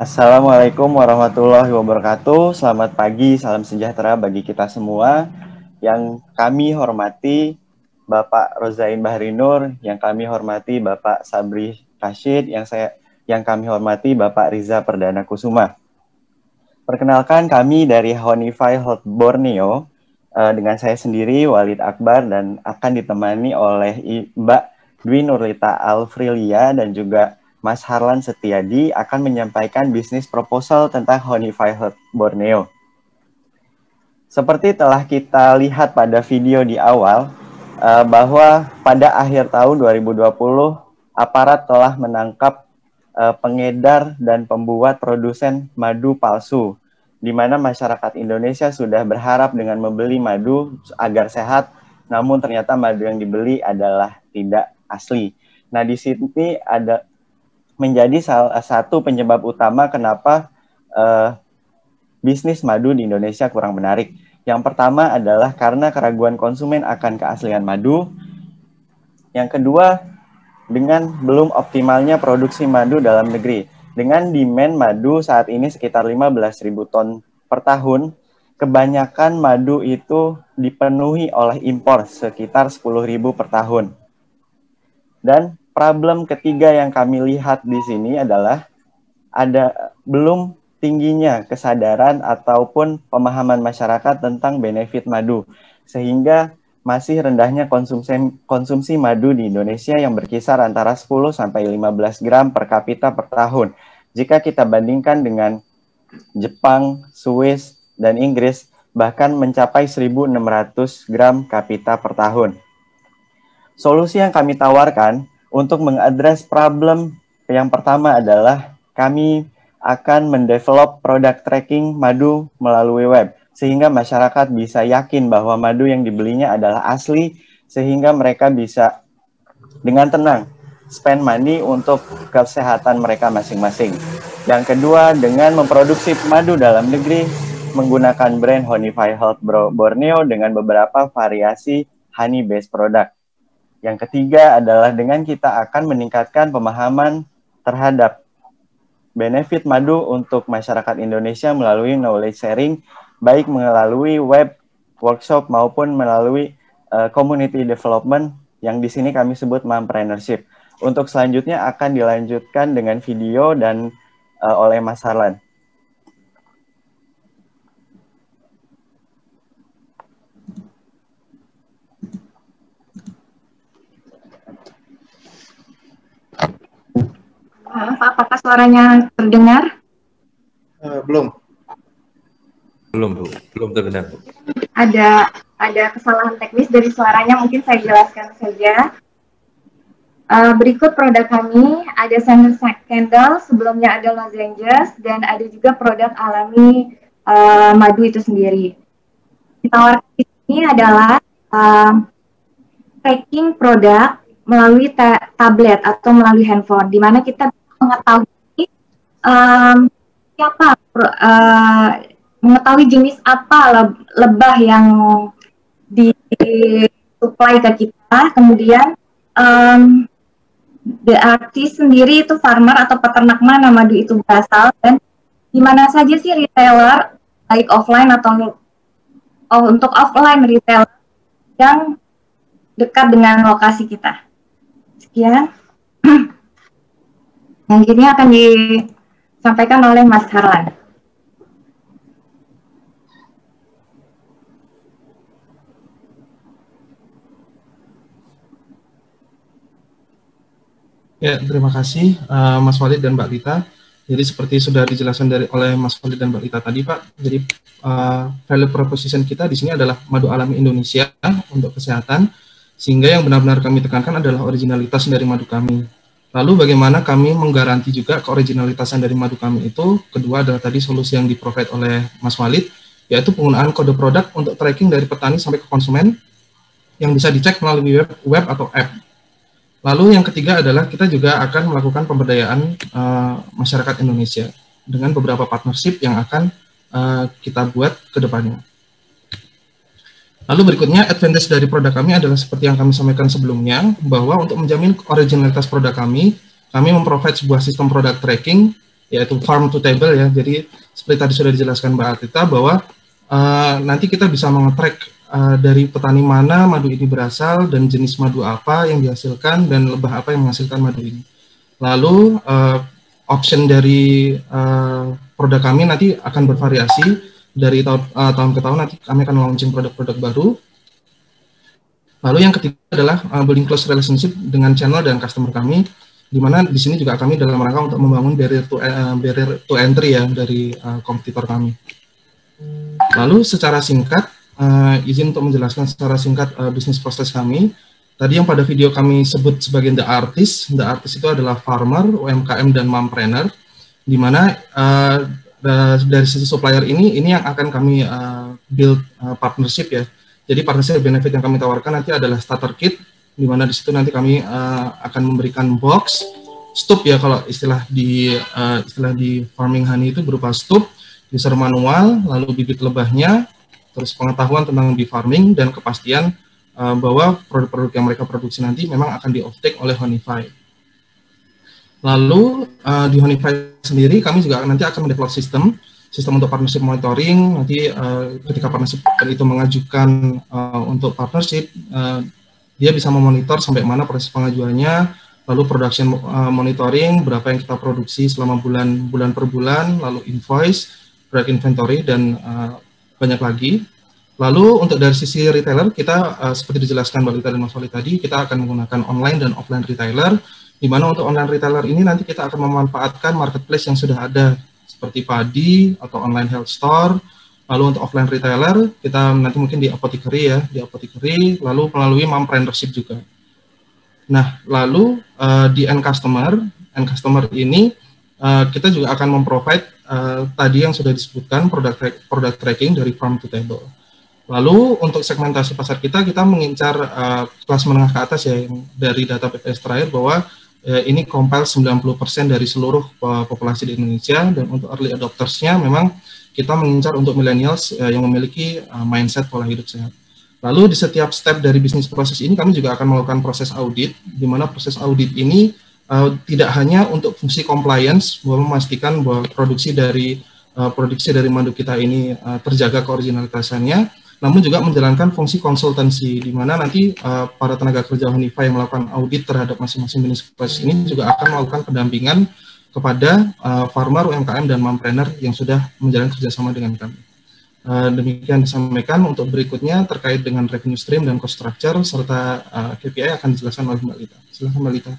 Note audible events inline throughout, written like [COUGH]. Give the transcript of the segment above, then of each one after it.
Assalamualaikum warahmatullahi wabarakatuh. Selamat pagi, salam sejahtera bagi kita semua. Yang kami hormati Bapak Rozain Bahri Nur, yang kami hormati Bapak Sabri Rashid, yang saya yang kami hormati Bapak Riza Perdana Kusuma. Perkenalkan kami dari Honify Health Borneo uh, dengan saya sendiri Walid Akbar dan akan ditemani oleh Mbak Dwi Nurlita Alfrilia dan juga Mas Harlan Setiadi akan menyampaikan bisnis proposal tentang Honify Health Borneo. Seperti telah kita lihat pada video di awal, uh, bahwa pada akhir tahun 2020 aparat telah menangkap uh, pengedar dan pembuat produsen madu palsu di mana masyarakat Indonesia sudah berharap dengan membeli madu agar sehat, namun ternyata madu yang dibeli adalah tidak asli. Nah, di sini ada menjadi salah satu penyebab utama kenapa uh, bisnis madu di Indonesia kurang menarik. Yang pertama adalah karena keraguan konsumen akan keaslian madu. Yang kedua, dengan belum optimalnya produksi madu dalam negeri dengan demand madu saat ini sekitar 15.000 ton per tahun, kebanyakan madu itu dipenuhi oleh impor sekitar 10.000 per tahun. Dan problem ketiga yang kami lihat di sini adalah ada belum tingginya kesadaran ataupun pemahaman masyarakat tentang benefit madu sehingga masih rendahnya konsumsi konsumsi madu di Indonesia yang berkisar antara 10 sampai 15 gram per kapita per tahun. Jika kita bandingkan dengan Jepang, Swiss, dan Inggris bahkan mencapai 1.600 gram kapita per tahun. Solusi yang kami tawarkan untuk mengadres problem yang pertama adalah kami akan mendevelop produk tracking madu melalui web sehingga masyarakat bisa yakin bahwa madu yang dibelinya adalah asli sehingga mereka bisa dengan tenang spend money untuk kesehatan mereka masing-masing. Yang kedua, dengan memproduksi madu dalam negeri menggunakan brand Honeyfy Health Borneo dengan beberapa variasi honey based product. Yang ketiga adalah dengan kita akan meningkatkan pemahaman terhadap benefit madu untuk masyarakat Indonesia melalui knowledge sharing baik melalui web, workshop maupun melalui uh, community development yang di sini kami sebut mompreneurship. Untuk selanjutnya akan dilanjutkan dengan video dan uh, oleh Mas Harlan. Maaf, apakah suaranya terdengar? Uh, belum. Belum, Bu. Belum terdengar, Bu. Ada ada kesalahan teknis dari suaranya, mungkin saya jelaskan saja. Uh, berikut produk kami, ada sensor candle, sebelumnya ada lozenges, dan ada juga produk alami uh, madu itu sendiri. Ditawarkan di sini adalah uh, tracking produk melalui ta tablet atau melalui handphone, di mana kita mengetahui um, siapa uh, mengetahui jenis apa lebah yang disuplai ke kita, kemudian um, artis sendiri itu farmer atau peternak mana madu itu berasal dan di mana saja sih retailer baik offline atau oh, untuk offline retailer yang dekat dengan lokasi kita. Sekian. [CLEARS THROAT] Yang ini akan disampaikan oleh Mas Harlan. Ya, terima kasih uh, Mas Walid dan Mbak Lita. Jadi seperti sudah dijelaskan dari oleh Mas Walid dan Mbak Lita tadi, Pak. Jadi uh, value proposition kita di sini adalah madu alami Indonesia untuk kesehatan, sehingga yang benar-benar kami tekankan adalah originalitas dari madu kami. Lalu bagaimana kami menggaranti juga keoriginalitasan dari madu kami itu? Kedua adalah tadi solusi yang di-provide oleh Mas Walid, yaitu penggunaan kode produk untuk tracking dari petani sampai ke konsumen yang bisa dicek melalui web, web atau app Lalu yang ketiga adalah kita juga akan melakukan pemberdayaan uh, masyarakat Indonesia dengan beberapa partnership yang akan uh, kita buat ke depannya. Lalu berikutnya, advantage dari produk kami adalah seperti yang kami sampaikan sebelumnya, bahwa untuk menjamin originalitas produk kami, kami memprovide sebuah sistem produk tracking yaitu farm to table ya. Jadi seperti tadi sudah dijelaskan Mbak Atita bahwa uh, nanti kita bisa mengetrack uh, dari petani mana madu ini berasal dan jenis madu apa yang dihasilkan dan lebah apa yang menghasilkan madu ini. Lalu uh, option dari uh, produk kami nanti akan bervariasi dari tahun, uh, tahun ke tahun nanti kami akan launching produk-produk baru. Lalu yang ketiga adalah uh, building close relationship dengan channel dan customer kami, di mana di sini juga kami dalam rangka untuk membangun barrier to uh, barrier to entry ya dari uh, kompetitor kami. Lalu secara singkat, uh, izin untuk menjelaskan secara singkat uh, bisnis proses kami. Tadi yang pada video kami sebut sebagai the artist, the artist itu adalah farmer, UMKM dan mompreneur, di mana uh, dari sisi supplier ini ini yang akan kami uh, build uh, partnership ya. Jadi partnership benefit yang kami tawarkan nanti adalah starter kit di mana di situ nanti kami uh, akan memberikan box stup ya kalau istilah di uh, istilah di farming honey itu berupa stup, user manual, lalu bibit lebahnya, terus pengetahuan tentang bee farming dan kepastian uh, bahwa produk-produk yang mereka produksi nanti memang akan di offtake oleh Honeyfy. Lalu uh, di Honeyfy sendiri kami juga nanti akan mendevelop sistem sistem untuk partnership monitoring. Nanti uh, ketika partnership itu mengajukan uh, untuk partnership, uh, dia bisa memonitor sampai mana proses pengajuannya, lalu production uh, monitoring, berapa yang kita produksi selama bulan bulan per bulan, lalu invoice, product inventory dan uh, banyak lagi. Lalu untuk dari sisi retailer kita uh, seperti dijelaskan Mbak Lita dan Mas Wali tadi, kita akan menggunakan online dan offline retailer di mana untuk online retailer ini nanti kita akan memanfaatkan marketplace yang sudah ada seperti padi atau online health store. Lalu untuk offline retailer kita nanti mungkin di apothecary ya, di apothecary, lalu melalui mempreneurship juga. Nah, lalu uh, di end customer, end customer ini uh, kita juga akan memprovide uh, tadi yang sudah disebutkan produk tra product tracking dari farm to table. Lalu untuk segmentasi pasar kita, kita mengincar uh, kelas menengah ke atas ya, dari data BPS terakhir bahwa ini compile 90% dari seluruh uh, populasi di Indonesia dan untuk early adoptersnya memang kita mengincar untuk millennials uh, yang memiliki mindset pola hidup sehat. Lalu di setiap step dari bisnis proses ini kami juga akan melakukan proses audit, di mana proses audit ini uh, tidak hanya untuk fungsi compliance, bahwa memastikan bahwa produksi dari uh, produksi dari madu kita ini uh, terjaga keoriginalitasannya, namun juga menjalankan fungsi konsultansi di mana nanti uh, para tenaga kerja Hunifa yang melakukan audit terhadap masing-masing bisnis ini juga akan melakukan pendampingan kepada uh, farmer, UMKM, dan mompreneur yang sudah menjalin kerjasama dengan kami. Uh, demikian disampaikan untuk berikutnya terkait dengan revenue stream dan cost structure serta uh, KPI akan dijelaskan oleh Mbak Lita. Silakan Mbak Lita.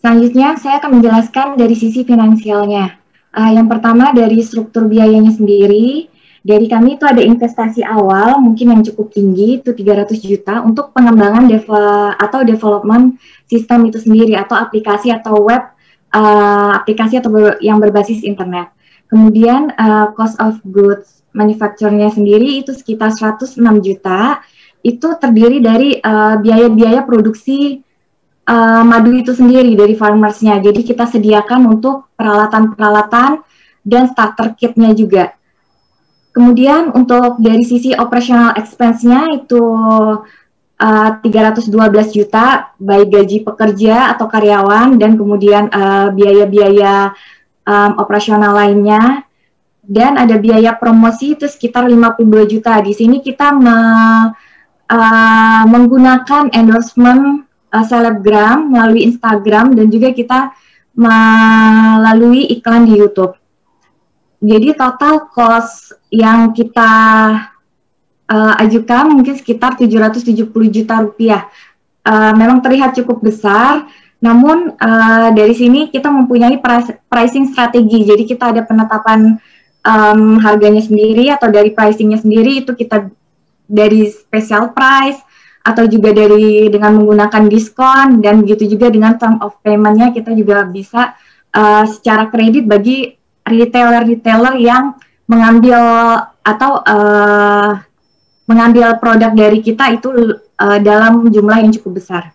Selanjutnya, saya akan menjelaskan dari sisi finansialnya. Uh, yang pertama dari struktur biayanya sendiri, dari kami itu ada investasi awal mungkin yang cukup tinggi itu 300 juta untuk pengembangan develop, atau development sistem itu sendiri atau aplikasi atau web uh, aplikasi atau ber, yang berbasis internet. Kemudian uh, cost of goods manufacturernya sendiri itu sekitar 106 juta. Itu terdiri dari biaya-biaya uh, produksi uh, madu itu sendiri dari farmersnya. Jadi kita sediakan untuk peralatan-peralatan dan starter kitnya juga. Kemudian untuk dari sisi operational expense-nya itu uh, 312 juta baik gaji pekerja atau karyawan dan kemudian uh, biaya-biaya um, operasional lainnya dan ada biaya promosi itu sekitar 52 juta. Di sini kita me, uh, menggunakan endorsement uh, selebgram melalui Instagram dan juga kita melalui iklan di YouTube. Jadi total cost yang kita uh, ajukan mungkin sekitar 770 juta rupiah. Uh, memang terlihat cukup besar, namun uh, dari sini kita mempunyai pricing strategi. Jadi kita ada penetapan um, harganya sendiri atau dari pricingnya sendiri itu kita dari special price atau juga dari dengan menggunakan diskon dan begitu juga dengan term of paymentnya kita juga bisa uh, secara kredit bagi retailer-retailer yang mengambil atau uh, mengambil produk dari kita itu uh, dalam jumlah yang cukup besar.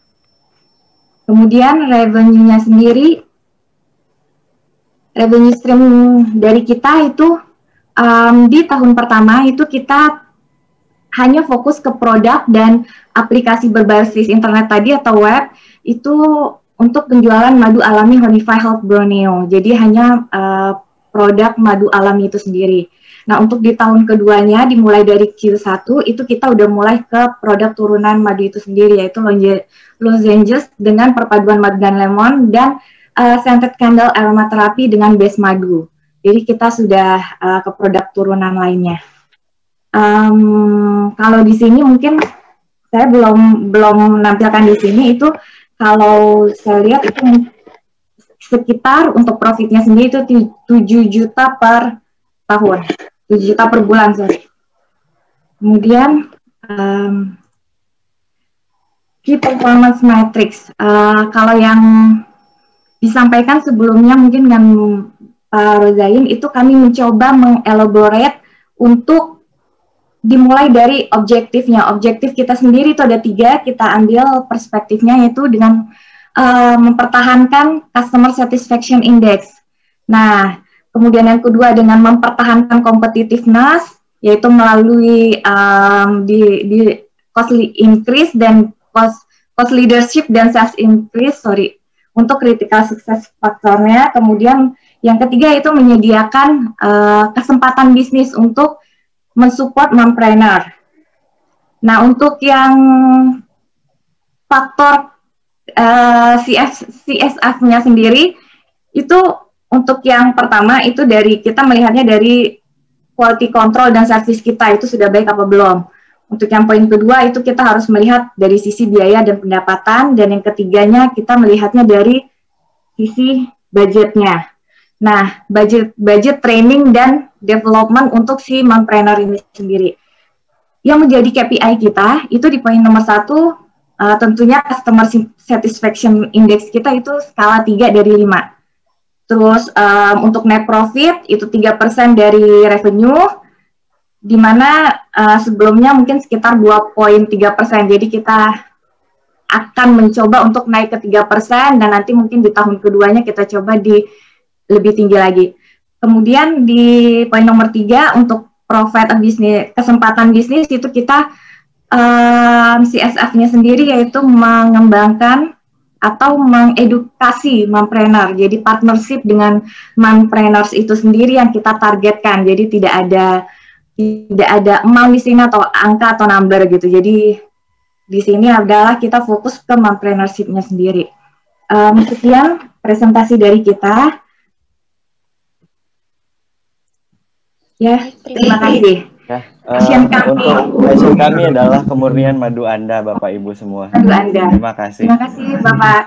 Kemudian revenue-nya sendiri revenue stream dari kita itu um, di tahun pertama itu kita hanya fokus ke produk dan aplikasi berbasis internet tadi atau web itu untuk penjualan madu alami Honeyfy Health Borneo. Jadi hanya uh, produk madu alami itu sendiri. Nah, untuk di tahun keduanya dimulai dari Q1 itu kita udah mulai ke produk turunan madu itu sendiri yaitu lozenges dengan perpaduan madu dan lemon dan uh, scented candle aromaterapi dengan base madu. Jadi kita sudah uh, ke produk turunan lainnya. Um, kalau di sini mungkin saya belum belum menampilkan di sini itu kalau saya lihat itu sekitar untuk profitnya sendiri itu 7 juta per tahun, 7 juta per bulan sorry. Kemudian um, key performance matrix. Uh, kalau yang disampaikan sebelumnya mungkin dengan Pak Rozain itu kami mencoba mengelaborate untuk dimulai dari objektifnya. Objektif kita sendiri itu ada tiga, kita ambil perspektifnya yaitu dengan uh, mempertahankan customer satisfaction index. Nah, kemudian yang kedua dengan mempertahankan competitiveness, yaitu melalui um, di, di cost increase dan cost cost leadership dan sales increase, sorry, untuk critical success faktornya. Kemudian yang ketiga itu menyediakan uh, kesempatan bisnis untuk mensupport mompreneur. Nah, untuk yang faktor uh, CS, CSF-nya sendiri itu untuk yang pertama itu dari kita melihatnya dari quality control dan service kita itu sudah baik apa belum. Untuk yang poin kedua itu kita harus melihat dari sisi biaya dan pendapatan dan yang ketiganya kita melihatnya dari sisi budgetnya. Nah, budget budget training dan development untuk si mompreneur ini sendiri. Yang menjadi KPI kita itu di poin nomor satu uh, tentunya customer satisfaction index kita itu skala 3 dari 5. Terus um, untuk net profit itu tiga persen dari revenue, di mana uh, sebelumnya mungkin sekitar 2.3 persen. Jadi kita akan mencoba untuk naik ke tiga persen dan nanti mungkin di tahun keduanya kita coba di lebih tinggi lagi. Kemudian di poin nomor tiga untuk profit bisnis kesempatan bisnis itu kita um, CSF-nya sendiri yaitu mengembangkan atau mengedukasi mompreneur. Jadi partnership dengan mompreneurs itu sendiri yang kita targetkan. Jadi tidak ada tidak ada amount di sini atau angka atau number gitu. Jadi di sini adalah kita fokus ke mompreneurship-nya sendiri. Um, sekian presentasi dari kita. Ya, terima kasih. Ya, uh, kami. untuk passion kami adalah kemurnian madu Anda, Bapak Ibu semua. Madu Anda. Terima kasih. Terima kasih, Bapak.